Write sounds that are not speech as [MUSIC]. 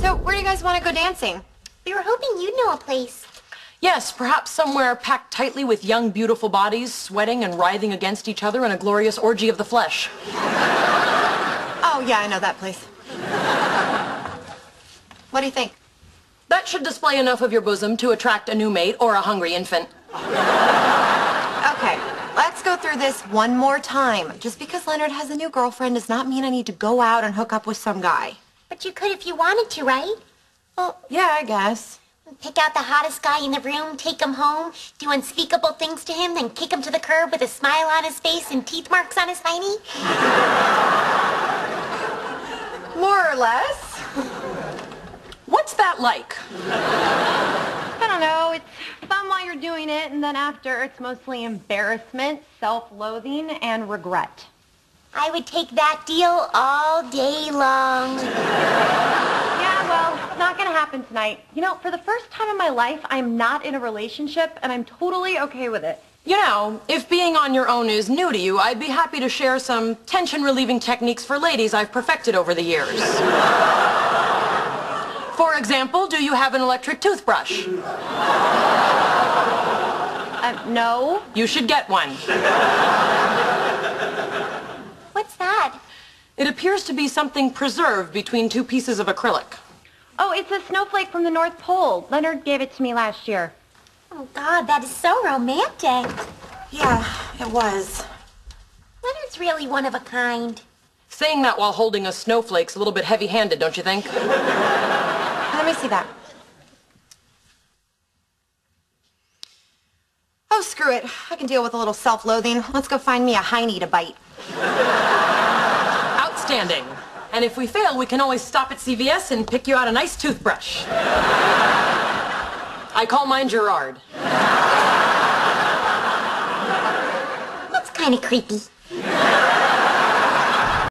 So, where do you guys want to go dancing? We were hoping you'd know a place. Yes, perhaps somewhere packed tightly with young, beautiful bodies, sweating and writhing against each other in a glorious orgy of the flesh. [LAUGHS] Oh, yeah, I know that place. [LAUGHS] What do you think? That should display enough of your bosom to attract a new mate or a hungry infant. [LAUGHS] Okay, let's go through this one more time. Just because Leonard has a new girlfriend does not mean I need to go out and hook up with some guy. But you could if you wanted to, right? Well, yeah, I guess. Pick out the hottest guy in the room, take him home, do unspeakable things to him, then kick him to the curb with a smile on his face and teeth marks on his hiney. More or less. What's that like? I don't know. It's fun while you're doing it, and then after, it's mostly embarrassment, self-loathing, and regret. I would take that deal all day long. Yeah, well, tonight. You know, for the first time in my life, I'm not in a relationship, and I'm totally okay with it. You know, if being on your own is new to you, I'd be happy to share some tension-relieving techniques for ladies I've perfected over the years. For example, do you have an electric toothbrush? Uh, no. You should get one. What's that? It appears to be something preserved between two pieces of acrylic. Oh, it's a snowflake from the North Pole. Leonard gave it to me last year. Oh, God, that is so romantic. Yeah, it was. Leonard's really one of a kind. Saying that while holding a snowflake's a little bit heavy-handed, don't you think? [LAUGHS] Let me see that. Oh, screw it. I can deal with a little self-loathing. Let's go find me a hiney to bite. Outstanding. And if we fail, we can always stop at CVS and pick you out a nice toothbrush. I call mine Gerard. That's kind of creepy.